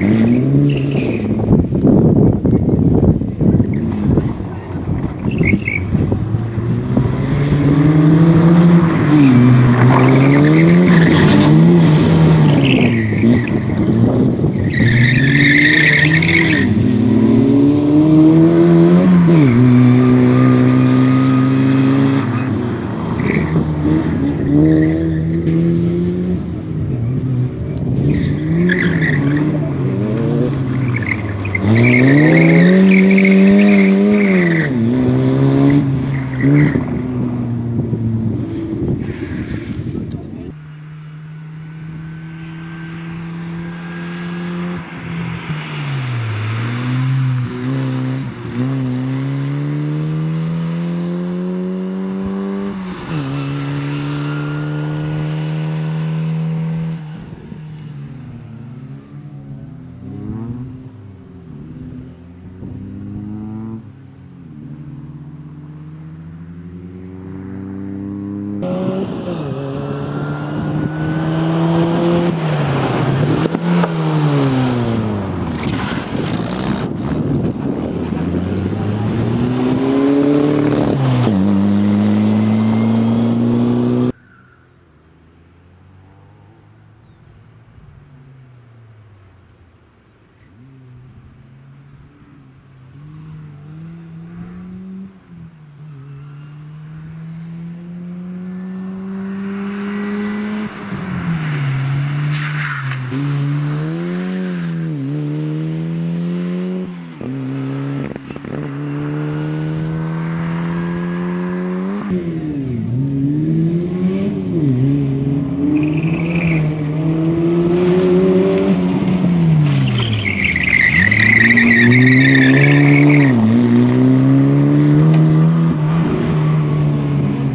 Mm-hmm.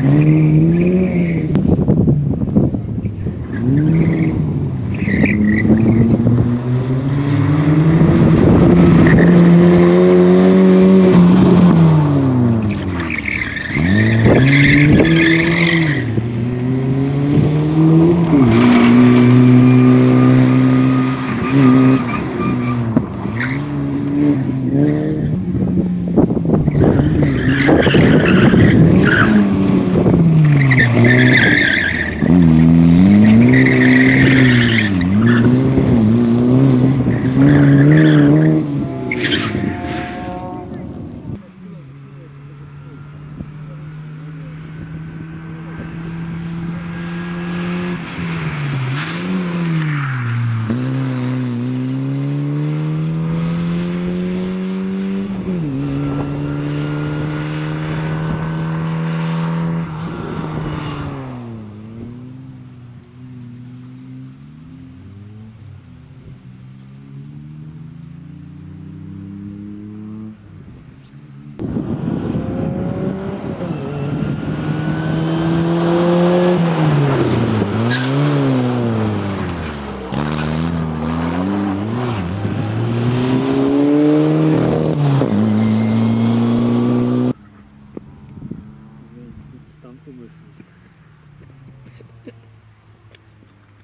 Amen.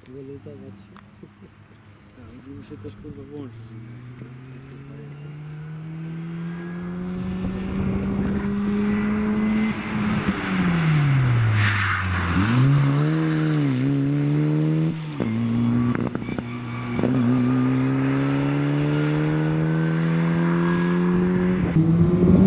aktualizować. Tak, muszę coś kurwa włączyć. Thank